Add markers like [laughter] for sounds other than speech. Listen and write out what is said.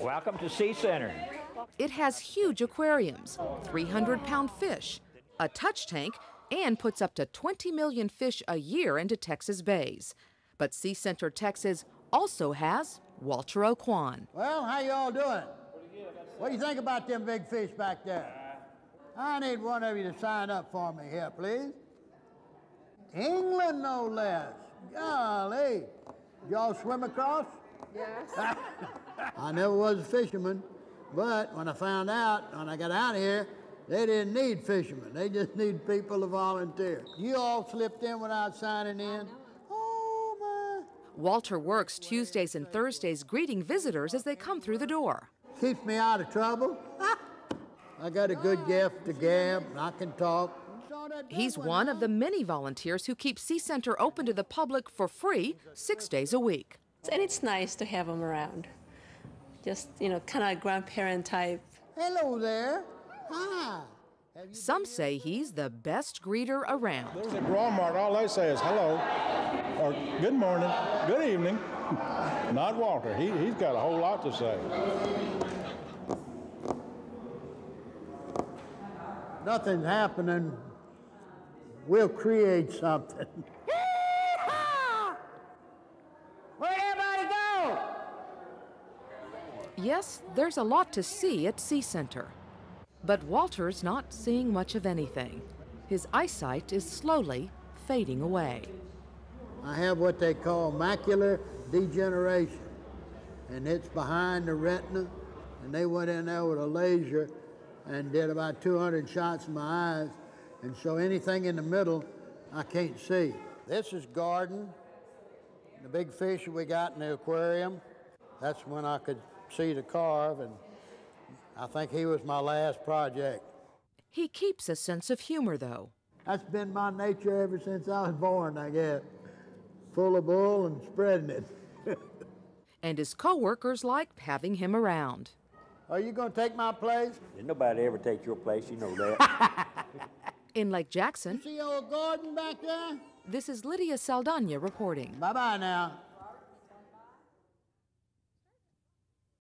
Welcome to Sea Center. It has huge aquariums, 300 pound fish, a touch tank, and puts up to 20 million fish a year into Texas bays. But Sea Center Texas also has Walter O'Quan. Well, how you all doing? What do you think about them big fish back there? I need one of you to sign up for me here, please. England, no less. Golly. Y'all swim across? Yes. [laughs] I never was a fisherman, but when I found out, when I got out of here, they didn't need fishermen. They just need people to volunteer. You all slipped in without signing in? Oh, my. Walter works Tuesdays and Thursdays greeting visitors as they come through the door. Keeps me out of trouble. [laughs] I got a good gift to gab, and I can talk. He's one of the many volunteers who keep Sea Center open to the public for free six days a week. And it's nice to have them around. Just, you know, kind of grandparent type. Hello there. Hi. Some say he's the best greeter around. There's at Walmart, all they say is hello, or good morning, good evening. [laughs] Not Walter. He, he's got a whole lot to say. Nothing's happening. We'll create something. [laughs] Yes, there's a lot to see at Sea Center. But Walter's not seeing much of anything. His eyesight is slowly fading away. I have what they call macular degeneration, and it's behind the retina. And they went in there with a laser and did about 200 shots in my eyes, and so anything in the middle, I can't see. This is Gordon, the big fish we got in the aquarium. That's when I could see the carve, and I think he was my last project. He keeps a sense of humor, though. That's been my nature ever since I was born, I guess. Full of bull and spreading it. [laughs] and his coworkers like having him around. Are you going to take my place? Did nobody ever take your place, you know that. [laughs] In Lake Jackson, See old Gordon back there? this is Lydia Saldaña reporting. Bye bye now.